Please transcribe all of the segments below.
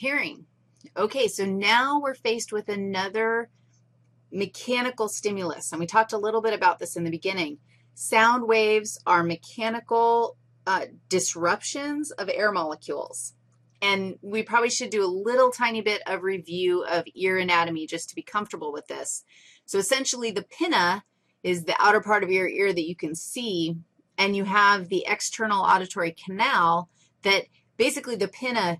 Hearing. Okay, so now we're faced with another mechanical stimulus, and we talked a little bit about this in the beginning. Sound waves are mechanical uh, disruptions of air molecules. And we probably should do a little tiny bit of review of ear anatomy just to be comfortable with this. So essentially the pinna is the outer part of your ear that you can see, and you have the external auditory canal that basically the pinna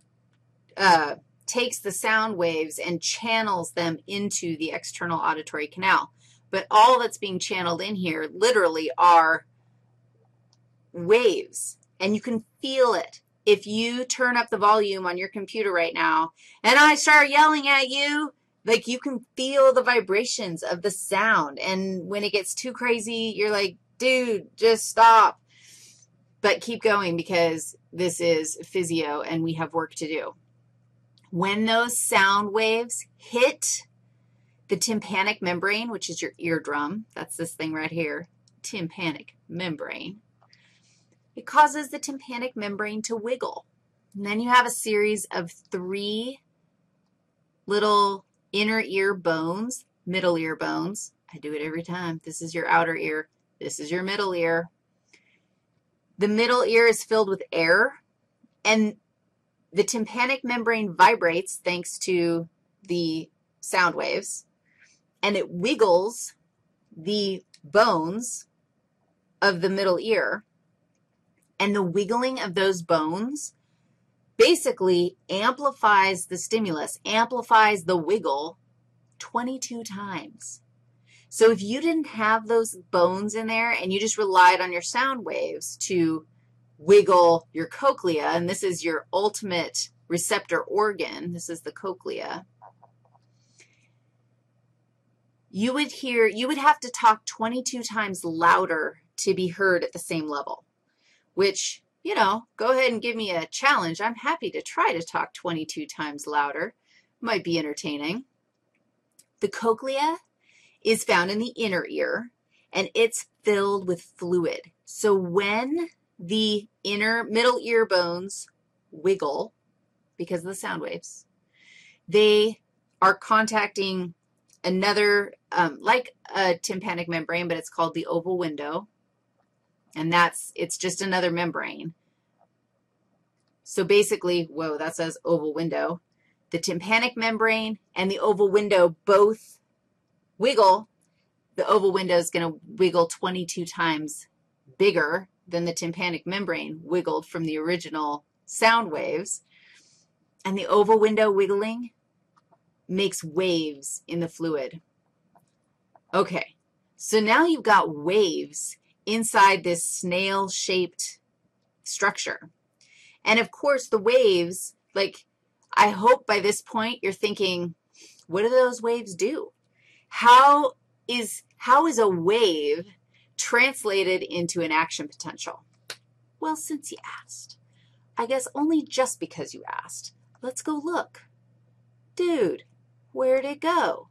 uh, takes the sound waves and channels them into the external auditory canal. But all that's being channeled in here literally are waves, and you can feel it. If you turn up the volume on your computer right now and I start yelling at you, like you can feel the vibrations of the sound. And when it gets too crazy, you're like, dude, just stop. But keep going because this is physio and we have work to do. When those sound waves hit the tympanic membrane, which is your eardrum, that's this thing right here, tympanic membrane, it causes the tympanic membrane to wiggle. And then you have a series of three little inner ear bones, middle ear bones. I do it every time. This is your outer ear. This is your middle ear. The middle ear is filled with air, and the tympanic membrane vibrates thanks to the sound waves, and it wiggles the bones of the middle ear, and the wiggling of those bones basically amplifies the stimulus, amplifies the wiggle 22 times. So if you didn't have those bones in there and you just relied on your sound waves to wiggle your cochlea, and this is your ultimate receptor organ, this is the cochlea, you would hear, you would have to talk 22 times louder to be heard at the same level, which you know, go ahead and give me a challenge. I'm happy to try to talk 22 times louder. Might be entertaining. The cochlea is found in the inner ear, and it's filled with fluid. So when the inner middle ear bones wiggle because of the sound waves, they are contacting another, um, like a tympanic membrane, but it's called the oval window. And that's, it's just another membrane. So basically, whoa, that says oval window. The tympanic membrane and the oval window both wiggle. The oval window is going to wiggle 22 times bigger than the tympanic membrane wiggled from the original sound waves. And the oval window wiggling makes waves in the fluid. Okay, so now you've got waves inside this snail-shaped structure. And, of course, the waves, like, I hope by this point you're thinking, what do those waves do? How is, how is a wave translated into an action potential? Well, since you asked, I guess only just because you asked, let's go look. Dude, where'd it go?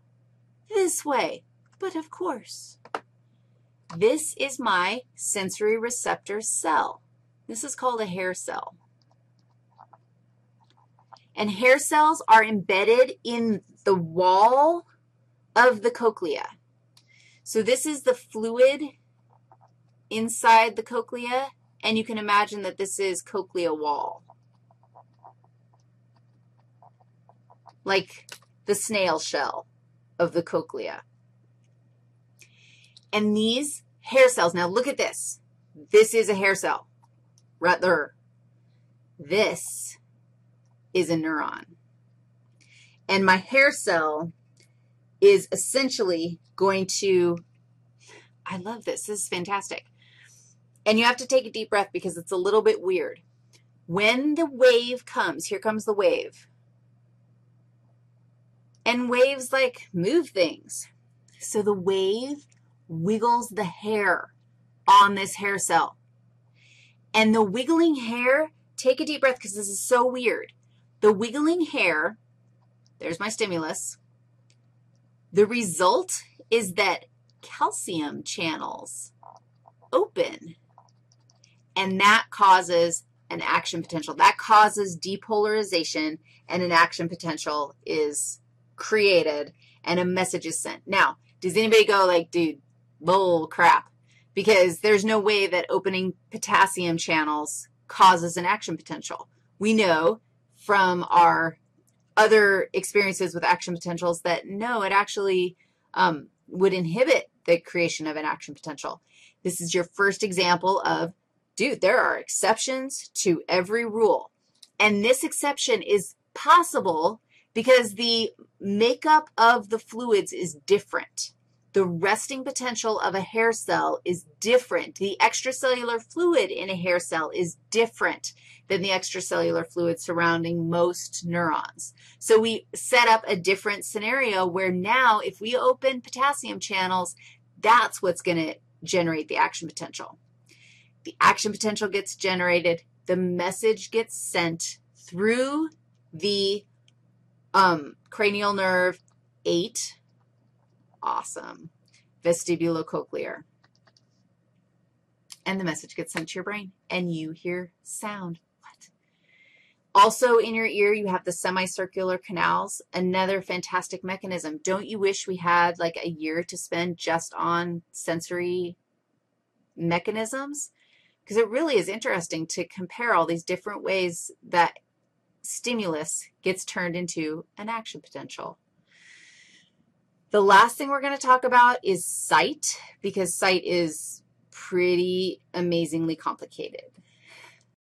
This way. But of course. This is my sensory receptor cell. This is called a hair cell. And hair cells are embedded in the wall of the cochlea. So this is the fluid inside the cochlea, and you can imagine that this is cochlea wall, like the snail shell of the cochlea. And these hair cells, now look at this. This is a hair cell right there. This is a neuron. And my hair cell is essentially going to, I love this. This is fantastic. And you have to take a deep breath because it's a little bit weird. When the wave comes, here comes the wave. And waves like move things. So the wave wiggles the hair on this hair cell. And the wiggling hair, take a deep breath because this is so weird. The wiggling hair, there's my stimulus. The result is that calcium channels open, and that causes an action potential. That causes depolarization, and an action potential is created, and a message is sent. Now, does anybody go like, dude, bull crap? Because there's no way that opening potassium channels causes an action potential. We know from our other experiences with action potentials that no, it actually um, would inhibit the creation of an action potential. This is your first example of, dude, there are exceptions to every rule. And this exception is possible because the makeup of the fluids is different. The resting potential of a hair cell is different. The extracellular fluid in a hair cell is different than the extracellular fluid surrounding most neurons. So we set up a different scenario where now if we open potassium channels, that's what's going to generate the action potential. The action potential gets generated. The message gets sent through the um, cranial nerve 8 Awesome. Vestibulocochlear. And the message gets sent to your brain, and you hear sound. What? Also in your ear, you have the semicircular canals, another fantastic mechanism. Don't you wish we had like a year to spend just on sensory mechanisms? Because it really is interesting to compare all these different ways that stimulus gets turned into an action potential. The last thing we're going to talk about is sight because sight is pretty amazingly complicated.